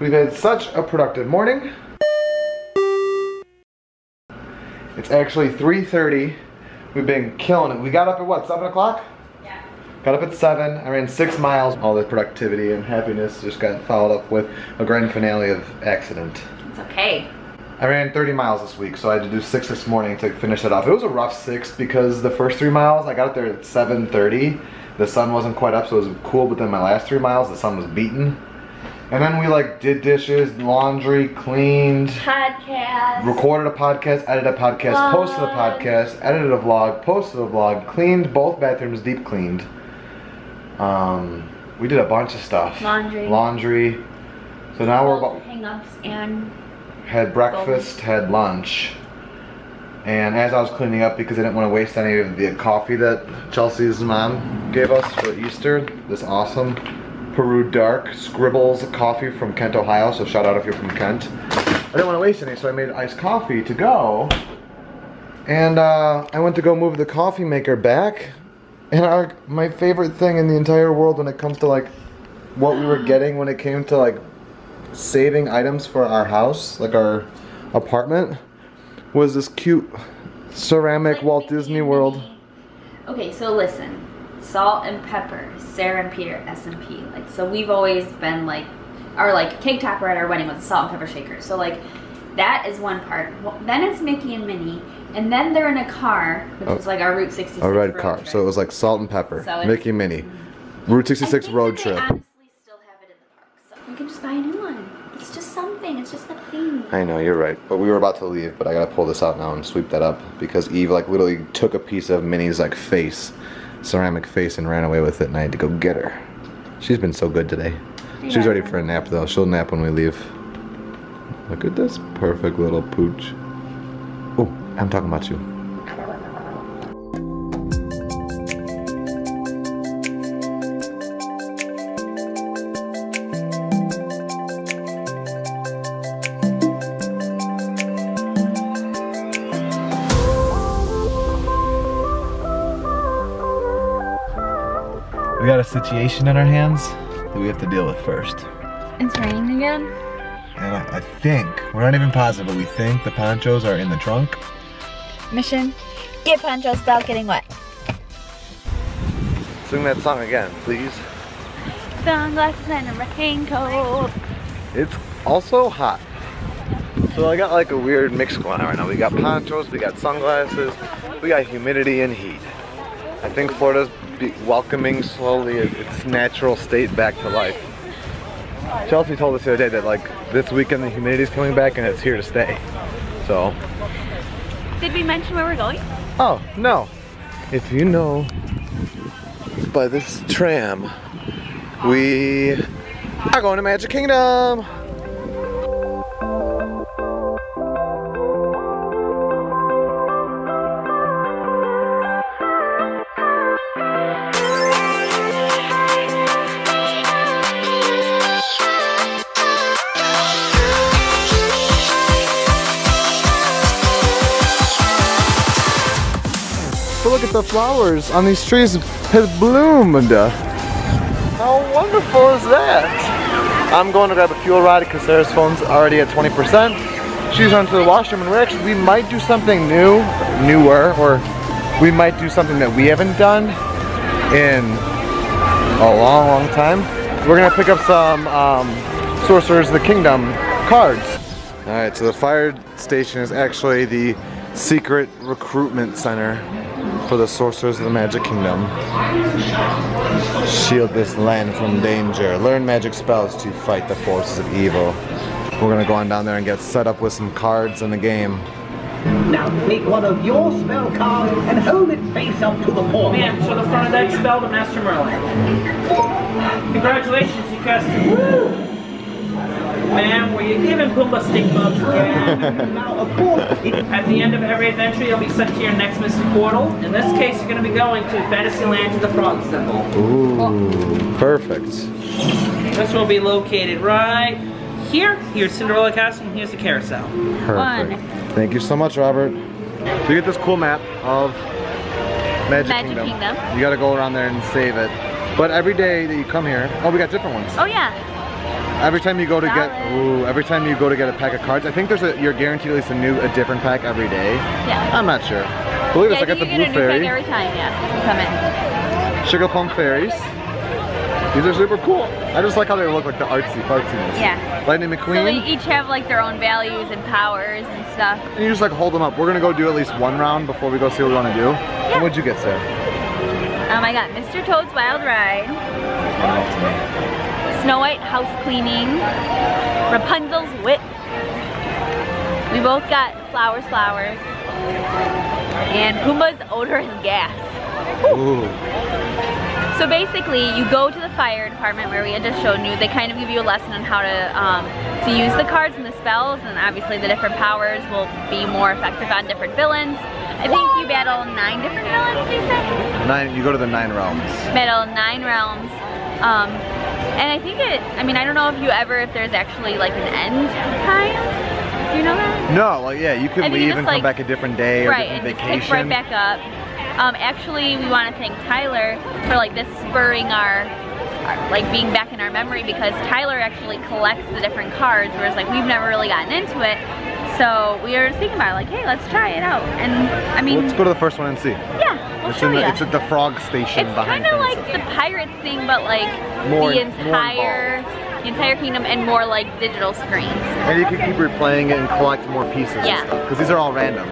We've had such a productive morning. It's actually 3.30. We've been killing it. We got up at what, 7 o'clock? Yeah. Got up at 7. I ran 6 miles. All the productivity and happiness just got followed up with a grand finale of accident. It's okay. I ran 30 miles this week, so I had to do 6 this morning to finish it off. It was a rough 6 because the first 3 miles, I got up there at 7.30. The sun wasn't quite up, so it was cool, but then my last 3 miles, the sun was beaten. And then we like did dishes, laundry, cleaned, Podcast. recorded a podcast, edited a podcast, Vlog. posted a podcast, edited a vlog, posted a vlog, cleaned both bathrooms, deep cleaned. Um, we did a bunch of stuff. Laundry. Laundry. So now we're about hang-ups and had breakfast, had lunch, and as I was cleaning up because I didn't want to waste any of the coffee that Chelsea's mom gave us for Easter, this awesome Peru Dark Scribbles coffee from Kent, Ohio. So shout out if you're from Kent. I didn't want to waste any, so I made iced coffee to go. And uh, I went to go move the coffee maker back. And our, my favorite thing in the entire world when it comes to like what we were getting when it came to like saving items for our house, like our apartment, was this cute ceramic Like Walt Disney World. Okay, so listen. Salt and pepper, Sarah and Peter, S and P. Like so we've always been like our like cake topper at our wedding was a salt and pepper shaker. So like that is one part. Well, Then it's Mickey and Minnie, and then they're in a car, which Oh. is like our Route 66 A red car. trip. So it was like salt and pepper. So Mickey and Minnie. Mm-hmm. Route 66 road trip. Honestly still have it in the park, so we can just buy a new one. It's just something. It's just a thing. I know, you're right. But we were about to leave, but I gotta pull this out now and sweep that up because Eve like literally took a piece of Minnie's like face, ceramic face, and ran away with it, and I had to go get her. She's been so good today. She's ready for a nap though. She'll nap when we leave. Look at this perfect little pooch. Oh, I'm talking about you. Got a in our hands that we have to deal with first. It's raining again. And I, I think, we're not even positive, but we think the ponchos are in the trunk. Mission: Get poncho without getting wet. Sing that song again, please. Sunglasses and a raincoat. It's also hot. So I got like a weird mix going on right now. We got ponchos, we got sunglasses, we got humidity and heat. I think Florida's be welcoming slowly its natural state back to life. Chelsea told us the other day that like this weekend the humidity is coming back and it's here to stay. So, Did we mention where we're going? oh no. If you know by this tram, we are going to Magic Kingdom. The flowers on these trees have bloomed. How wonderful is that? I'm going to grab a fuel rod because Sarah's phone's already at 20%. She's run to the washroom and we're actually, we might do something new, newer, or we might do something that we haven't done in a long, long time. We're gonna pick up some um, Sorcerers of the Kingdom cards. All right, so the fire station is actually the secret recruitment center for the Sorcerers of the Magic Kingdom. Shield this land from danger. Learn magic spells to fight the forces of evil. We're gonna go on down there and get set up with some cards in the game. Now take one of your spell cards and hold it face up to the wall. Ma'am, show the front of that spell to Master Merlin. Congratulations, you cast Woo! Ma'am, were you given Pumbaa stick bugs again? Now, of course, it At the end of every adventure, you'll be sent to your next mystic portal. In this case, you're going to be going to Fantasyland to the Frog Symbol. Ooh, perfect. This will be located right here. Here's Cinderella Castle, and here's the carousel. Perfect. Thank you so much, Robert. So you get this cool map of Magic, Magic Kingdom. Kingdom. You gotta go around there and save it. But every day that you come here, oh, we got different ones. Oh yeah. Every time you go to get, ooh, every time you go to get a pack of cards, I think there's a, you're guaranteed at least a new, a different pack every day. Yeah. I'm not sure. At yeah, this, I got I the blue get a new pack fairy, every time, yeah. Come in. sugar plum fairies. These are super cool. I just like how they look like the artsy fartsiness. Yeah. Lightning McQueen. So they each have like their own values and powers and stuff. and you just like hold them up. We're gonna go do at least one round before we go see what we wanna do. And What'd you get, Sarah? Um, I got Mr. Toad's Wild Ride, Snow White House Cleaning, Rapunzel's Wit. We both got Flowers Flowers, and Pumbaa's Odorous Gas. Ooh. So basically, you go to the fire department where we had just shown you. They kind of give you a lesson on how to um, to use the cards and the spells, and obviously the different powers will be more effective on different villains. I think you battle nine different villains. They said Nine, you go to the nine realms. battle nine realms. Um, and I think it. I mean, I don't know if you ever if there's actually like an end time. Do you know that? No, like yeah, you could you leave just, and like- come back a different day or right, different vacation. pick right back up. Um, actually, we want to thank Tyler for like this spurring our, like being back in our memory because Tyler actually collects the different cards, whereas like we've never really gotten into it. So we were thinking about it, like, hey, let's try it out. And I mean, Let's go to the first one and see. yeah, we'll it's show in the, you. it's at the frog station It's behind kind of like the pirates thing, but like More- the entire the entire kingdom and more like digital screens. And you can keep replaying it and collect more pieces Yeah. and stuff. Because these are all random.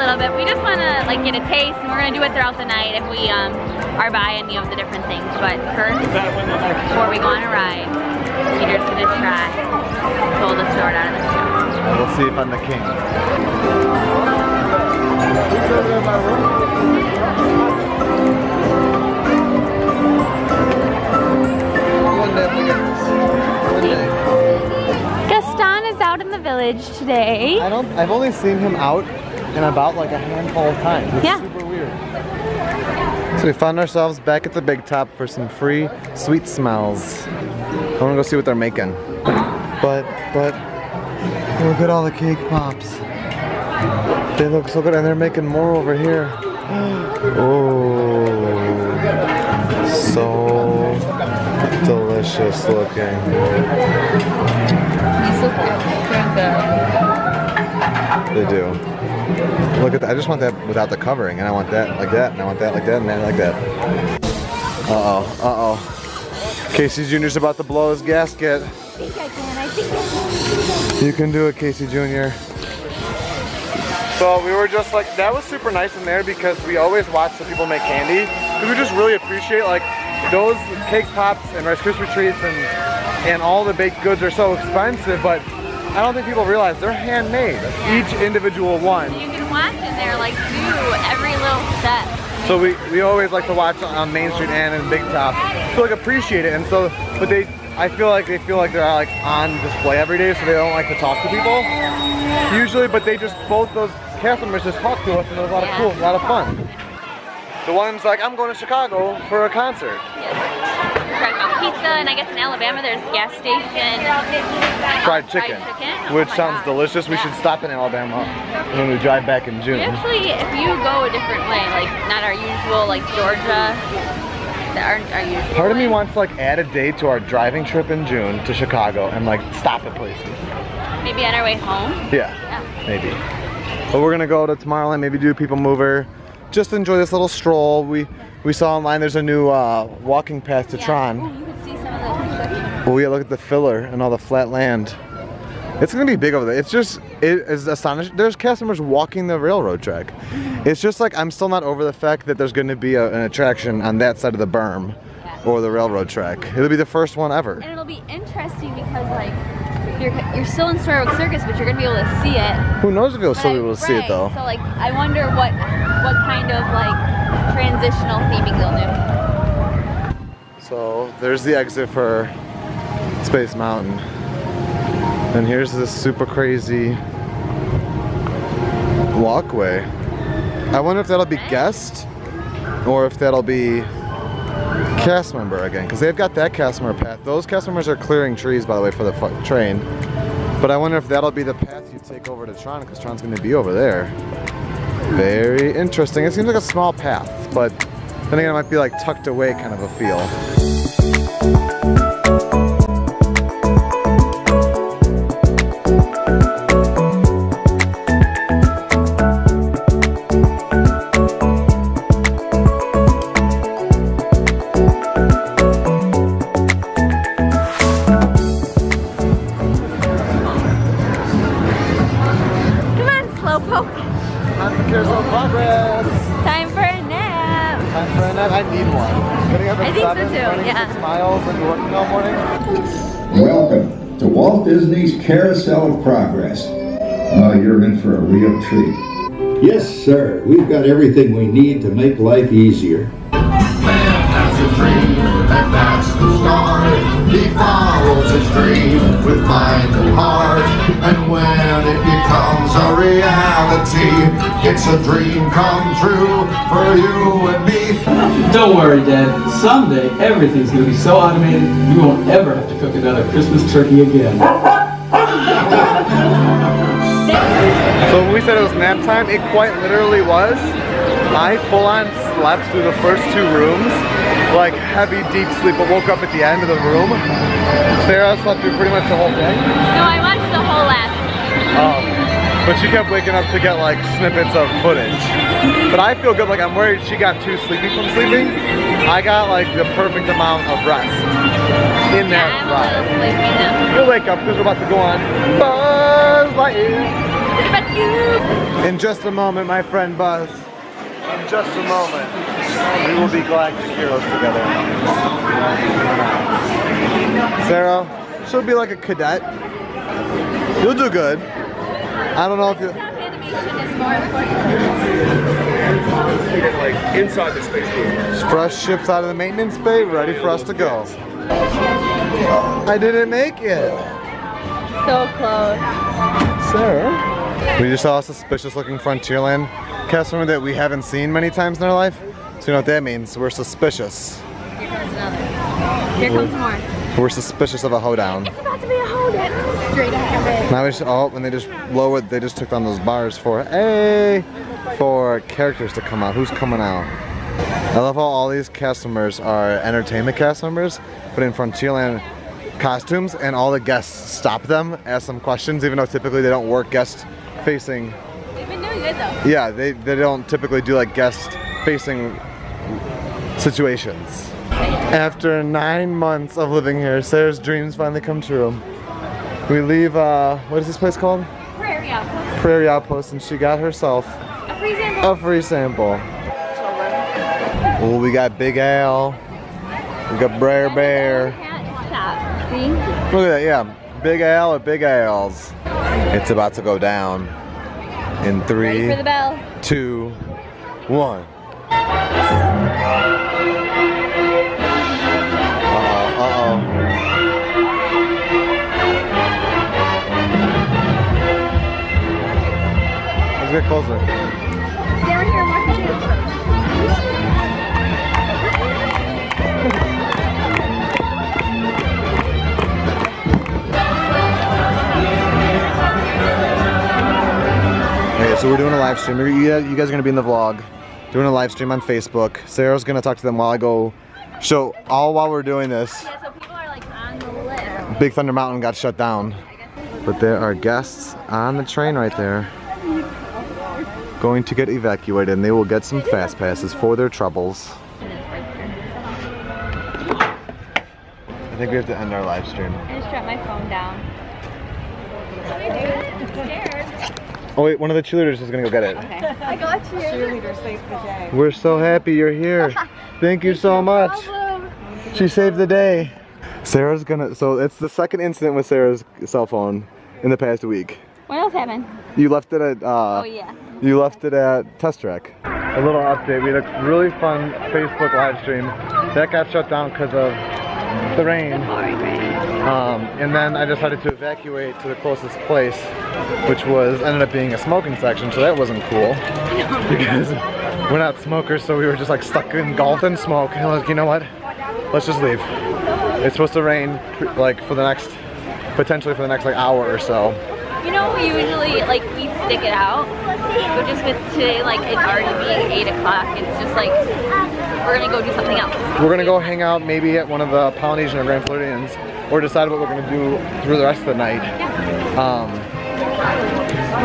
Little bit. We just wanna like get a taste, and we're gonna do it throughout the night if we um are by any of the different things. But first, before we go on a ride, Peter's gonna try pull the sword out of the stone. We'll see if I'm the king. One day we get this. One day. Gaston is out in the village today. I don't. I've only seen him out and about like a handful of times. It's Yeah. super weird. So we found ourselves back at the Big Top for some free sweet smells. I want to go see what they're making. But but look at all the cake pops. They look so good, and they're making more over here. Oh, so delicious looking. They do. Look at that. I just want that without the covering, and I want that like that, and I want that like that, and that like that. Uh oh. Uh oh. Casey Jr.'s about to blow his gasket. I think I can. I think I can. You can do it, Casey Jr. So we were just like, that was super nice in there because we always watch the people make candy. We just really appreciate like those cake pops and Rice Krispie treats and and all the baked goods are so expensive, but I don't think people realize they're handmade. Each individual one. You can watch in there like do every little step. So we, we always like to watch on Main Street and in Big Top to like appreciate it. And so, but they, I feel like they feel like they're like on display every day, so they don't like to talk to people usually. But they just both those cast members just talk to us, and it was a lot of cool, a lot of fun. The one's like, I'm going to Chicago for a concert. Yes. We're talking about pizza, and I guess in Alabama there's a gas station. Fried chicken, chicken. Oh which sounds God. delicious. We Yeah. should stop in Alabama when we drive back in June. actually, if you go a different way, like not our usual, like Georgia, that aren't our usual. Part of me wants to like add a day to our driving trip in June to Chicago and like stop at places. Maybe on our way home. Yeah. Yeah. maybe. But we're gonna go to Tomorrowland, maybe do People Mover, just enjoy this little stroll. We we saw online there's a new uh, walking path to Yeah. Tron. Ooh, you can see some of the Oh yeah, look at the filler and all the flat land. It's gonna be big over there. It's just it is astonishing. There's customers walking the railroad track. Mm-hmm. It's just like I'm still not over the fact that there's gonna be a, an attraction on that side of the berm Yeah. or the railroad track. It'll be the first one ever. And it'll be interesting because like you're you're still in Storybook Circus, but you're gonna be able to see it. Who knows if you'll still be able to see it though. So like, I wonder what what kind of like transitional theming they'll do. So there's the exit for Space Mountain. And here's this super crazy walkway. I wonder if that'll be guest or if that'll be cast member again. Because they've got that cast member path. Those cast members are clearing trees, by the way, for the train. But I wonder if that'll be the path you take over to Tron, because Tron's going to be over there. Very interesting. It seems like a small path, but then again, it might be like tucked away kind of a feel. Welcome to Walt Disney's Carousel of Progress. Oh, you're in for a real treat. Yes, sir. We've got everything we need to make life easier. has a dream, and that's the start. He follows his dream with mind and heart, and when it becomes a reality, it's a dream come true for you and me. Don't worry, Dad. Someday everything's gonna be so automated you won't ever have to cook another Christmas turkey again. So when we said it was nap time, it quite literally was. I full on slept through the first two rooms, like heavy deep sleep, but woke up at the end of the room. Sarah slept through pretty much the whole thing. No, I watched the whole last. Um, but she kept waking up to get like snippets of footage. But I feel good, like I'm worried she got too sleepy from sleeping. I got like the perfect amount of rest in that Yeah, I'm a ride. little sleepy now. We'll wake up because we're about to go on Buzz Lightyear. In just a moment, my friend Buzz. In just a moment, we will be glad to galactic heroes together. Sarah, she'll be like a cadet. You'll do good. I don't know if you. Animation is more important. like inside the space station. Fresh ships out of the maintenance bay, ready for us to go. I didn't make it. So close. Sir. We just saw a suspicious looking Frontierland customer that we haven't seen many times in our life. So you know what that means? We're suspicious. Here comes another. Here comes more. We're suspicious of a hoedown. About to be a. Straight ahead. Now we just, oh, when they just lowered, they just took down those bars for, hey, for characters to come out. Who's coming out? I love how all these cast members are entertainment cast members, but in Frontierland costumes, and all the guests stop them, ask them questions, even though typically they don't work guest facing. They've been doing good though. Yeah, they, they don't typically do like guest facing situations. After nine months of living here, Sarah's dreams finally come true. We leave, uh, what is this place called? Prairie outpost. Prairie Outpost, and she got herself A free sample. a free sample. Oh, we got Big Al. We got Brer Bear. Look at that, yeah. Big Al or Big Al's. It's about to go down in three, for the bell. two, one. Get closer. Down here, Mark. Okay, so we're doing a live stream. You you guys are gonna be in the vlog, doing a live stream on Facebook. Sarah's gonna talk to them while I go. So all while we're doing this, Yeah, so like on the list. Big Thunder Mountain got shut down. But there are guests on the train right there going to get evacuated and they will get some fast passes for their troubles. I think we have to end our live stream. I just dropped my phone down. Scared. Oh wait, one of the cheerleaders is gonna go get it. Okay. I got you. Cheerleader saved the day. We're so happy you're here. Thank you so much. She saved the day. Sarah's gonna. So it's the second incident with Sarah's cell phone in the past week. What else happened? You left it at. Uh, Oh yeah. You left it at Test Track. A little update. We had a really fun Facebook live stream. That got shut down because of the rain. Um, and then I decided to evacuate to the closest place, which was ended up being a smoking section. So that wasn't cool because we're not smokers. So we were just like stuck engulfed in smoke. And I was like, you know what? Let's just leave. It's supposed to rain like for the next, potentially for the next like hour or so. You know, we usually like we stick it out, but just with today, like it already being eight o'clock, it's just like we're gonna go do something else. We're gonna go hang out maybe at one of the Polynesian or Grand Floridians, or decide what we're gonna do through the rest of the night. Um,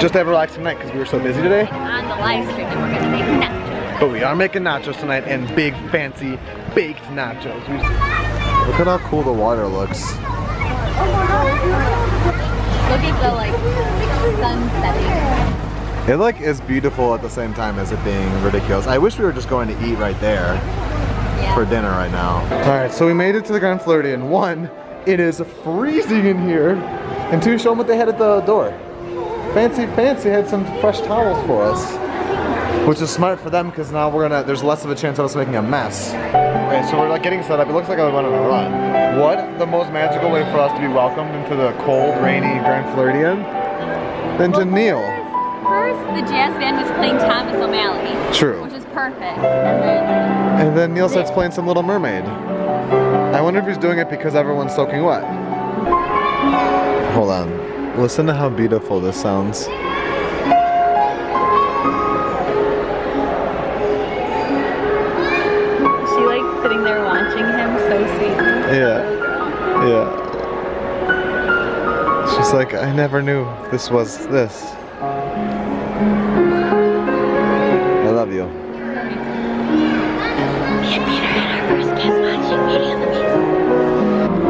just to have a relaxing night because we were so busy today. On the live stream, and we're gonna make nachos. But we are making nachos tonight and big fancy baked nachos. Look at how cool the water looks. Look at the like sun setting. It like is beautiful at the same time as it being ridiculous. I wish we were just going to eat right there for dinner right now. All right, so we made it to the Grand Floridian. One, it is freezing in here. And two, show them what they had at the door. Fancy, fancy had some fresh towels for us. Which is smart for them because now we're gonna, there's less of a chance of us making a mess. Okay, so we're like getting set up. It looks like I went on a run. What the most magical way for us to be welcomed into the cold, rainy Grand Floridian than to Neil? First, the jazz band was playing Thomas O'Malley. True. Which is perfect. And then And then Neil starts playing some Little Mermaid. I wonder if he's doing it because everyone's soaking wet. Hold on. Listen to how beautiful this sounds. She's like, I never knew this was this. I love you. Me and Peter had our first kiss watching Beauty and the Beast.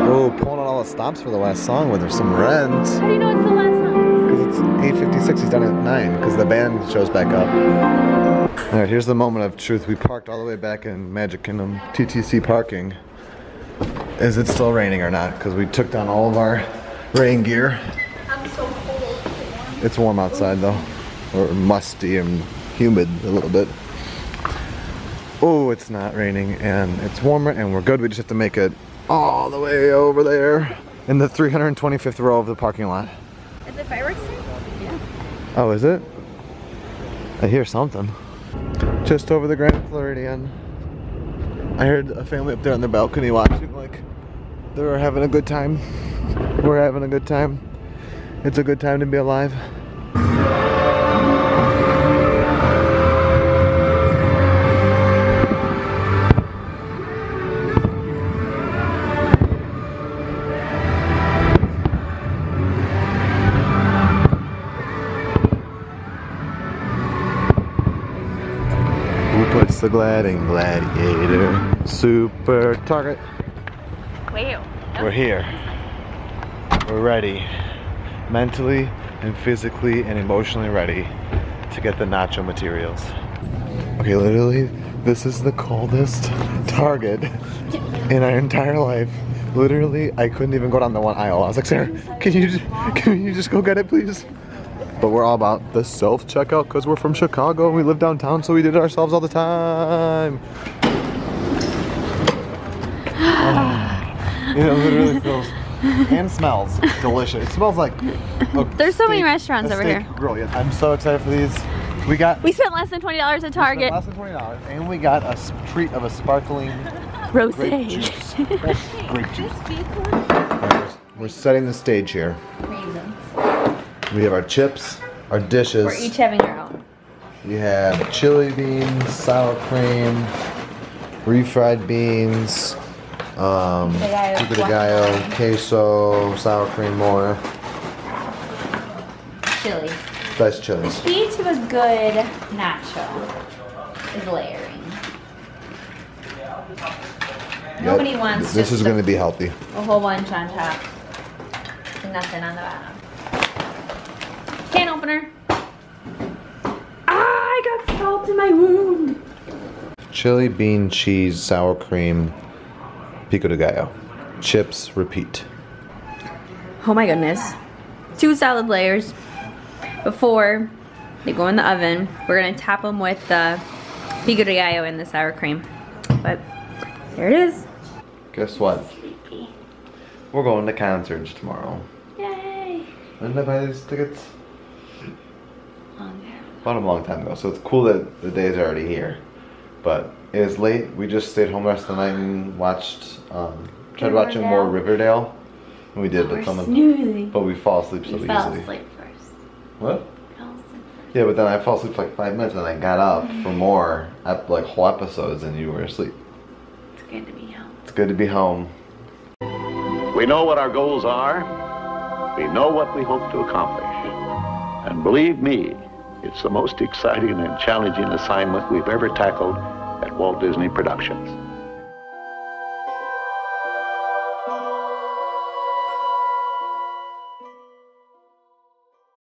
Oh, pulling out all the stops for the last song with some rents. How do you know it's the last song? Because it's 8.56, he's done it at 9, because the band shows back up. Alright, here's the moment of truth. We parked all the way back in Magic Kingdom TTC parking. Is it still raining or not? Because we took down all of our rain gear. I'm so cold. It's warm outside though. Or musty and humid a little bit. Oh, it's not raining and it's warmer and we're good. We just have to make it all the way over there in the 325th row of the parking lot. Is it fireworks? Yeah. Oh, is it? I hear something. Just over the Grand Floridian. I heard a family up there on the balcony watching, like, they were having a good time. We're having a good time. It's a good time to be alive. The gladding gladiator? Super target. Wait. We're here. We're ready. Mentally and physically and emotionally ready to get the nacho materials. Okay, literally, this is the coldest Target in our entire life. Literally, I couldn't even go down the one aisle. I was like, Sarah, can you just, can you just go get it, please? But we're all about the self checkout because we're from Chicago and we live downtown, so we did it ourselves all the time. Oh, it literally feels and smells delicious. It smells like. a There's so many restaurants over here. Grill. Yeah, I'm so excited for these. We got We spent less than twenty dollars at Target. less than twenty dollars, and we got a treat of a sparkling Rose. grape juice. grape juice. We're setting the stage here. We have our chips, our dishes. We're each having our own. We have chili beans, sour cream, refried beans, um, De gallo, pico de gallo, queso, sour cream more, Chili. diced chilies. Key to a good nacho is layering. Nobody wants This is going to be healthy. A whole bunch on top. Nothing on the bottom. Can opener. Ah, I got salt in my wound. Chili bean cheese, sour cream, pico de gallo. chips, repeat. Oh my goodness. Two salad layers. Before they go in the oven, we're gonna top them with the pico de gallo and the sour cream. But there it is. Guess what? We're going to concerts tomorrow. Yay! When did I buy these tickets? Long them a long time ago, so it's cool that the day's are already here. But it is late. We just stayed home the rest of the night and watched, um, tried watching more Riverdale. And we did, but We're someone, but we fall asleep so We fell asleep first. What? Fell asleep. Yeah, but then I fell asleep for like five minutes and I got up for more, ep- like whole episodes, and you were asleep. It's good to be home. It's good to be home. We know what our goals are. We know what we hope to accomplish. And believe me, it's the most exciting and challenging assignment we've ever tackled at Walt Disney Productions.